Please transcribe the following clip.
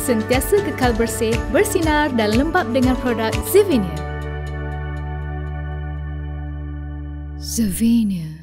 sentiasa kekal bersih, bersinar dan lembap dengan produk Zevinia. Zevinia.